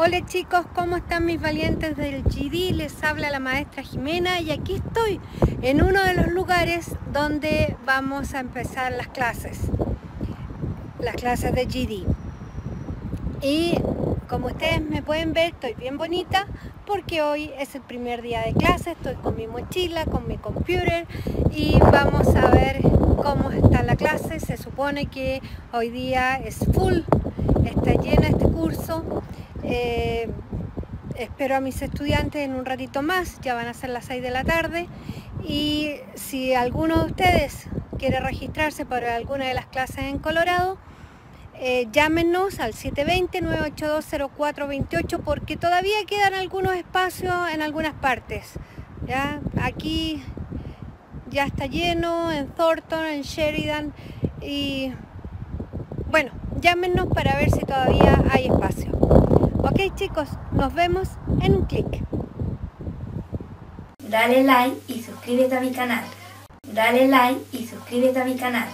Hola chicos, ¿cómo están mis valientes del GD? Les habla la maestra Jimena y aquí estoy en uno de los lugares donde vamos a empezar las clases, las clases de GD. Y como ustedes me pueden ver, estoy bien bonita porque hoy es el primer día de clase, estoy con mi mochila, con mi computer y vamos a ver cómo está la clase. Se supone que hoy día es full, está curso eh, espero a mis estudiantes en un ratito más, ya van a ser las 6 de la tarde. Y si alguno de ustedes quiere registrarse para alguna de las clases en Colorado, eh, llámenos al 720-982-0428 porque todavía quedan algunos espacios en algunas partes. ¿ya? Aquí ya está lleno, en Thornton, en Sheridan y bueno, llámenos para ver si todavía hay espacio. Chicos, nos vemos en un clic. Dale like y suscríbete a mi canal. Dale like y suscríbete a mi canal.